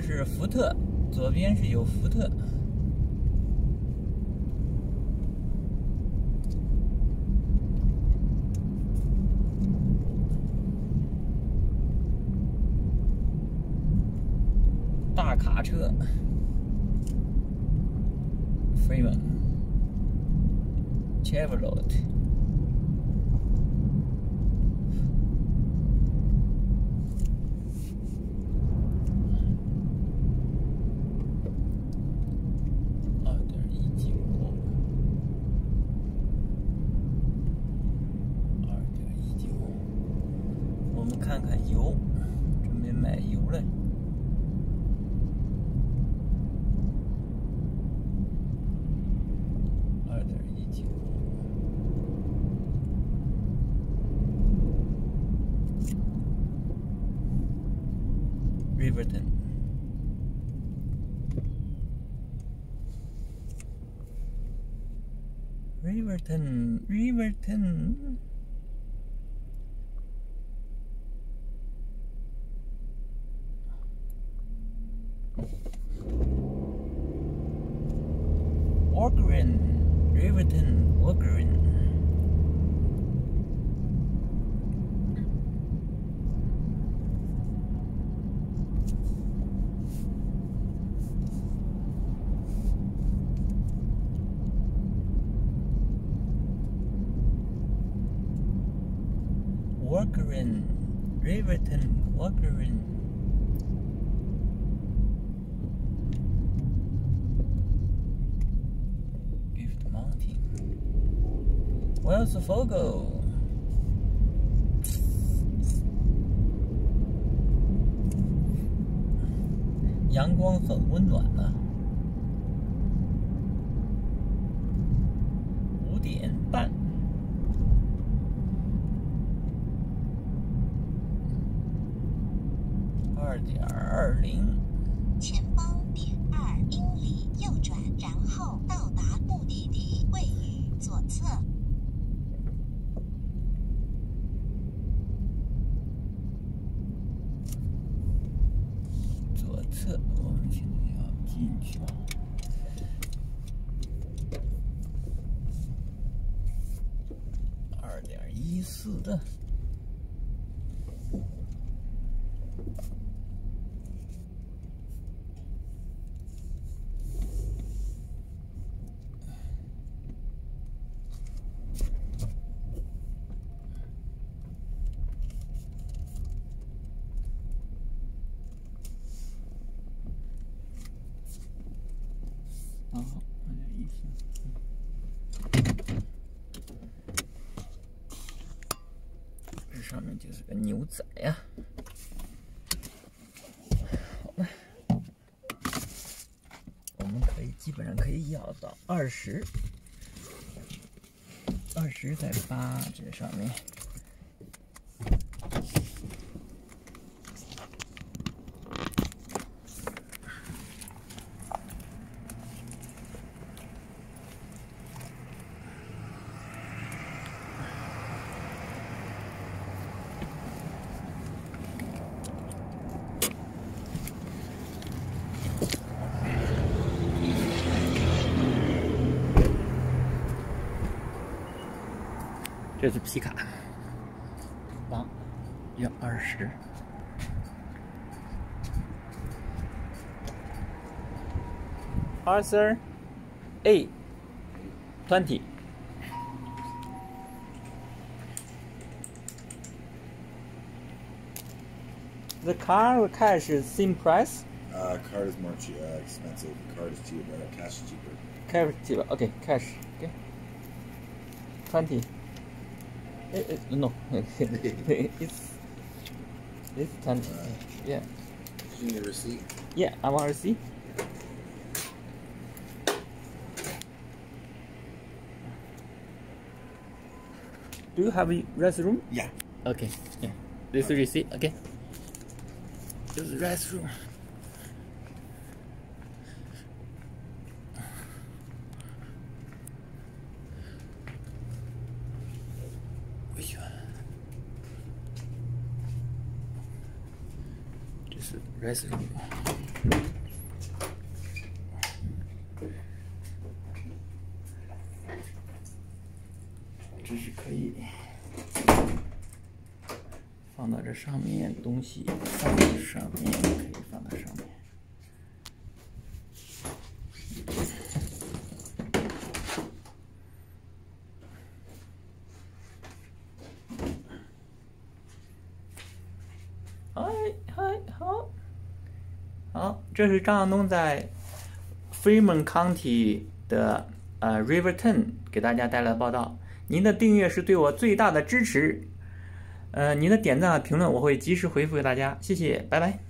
是福特，左边是有福特。大卡车。Freeman Chevrolet。二点一九，二点一九，我们看看油，准备买油了。二点一九，Riverton。Riverton, Riverton. Walkerin, Riverton, Walkerin. Walkerin, Riverton, Walkerin. Wells Fargo. 阳光很温暖呐、五点半。二点二零，前方点二英里右转，然后到达目的地，位于左侧。侧，我们现在要进去。二点一四的。啊，二点一四。这上面就是个牛仔呀、好了，我们可以基本上可以要到二十，二十在八这上面。这是皮卡，八要二十。Arthur A twenty。The car or cash is same price. Uh, card is more che- uh, expensive. Card is cheaper. Uh, cash is cheaper. Cash cheaper. Okay, cash. Okay. Twenty. Eh, no, it's it's twenty. Yeah, You need a receipt. yeah. I want to see. Do you have a restroom? Yeah. Okay. Yeah. This receipt. Okay. This is restroom. This is restroom. 这是可以放到这上面，东西放到上面，可以放到上面。嗨嗨，好，好，这是张亚东在 Freeman County 的呃 Riverton 给大家带来的报道。您的订阅是对我最大的支持，呃，您的点赞和评论我会及时回复给大家，谢谢，拜拜。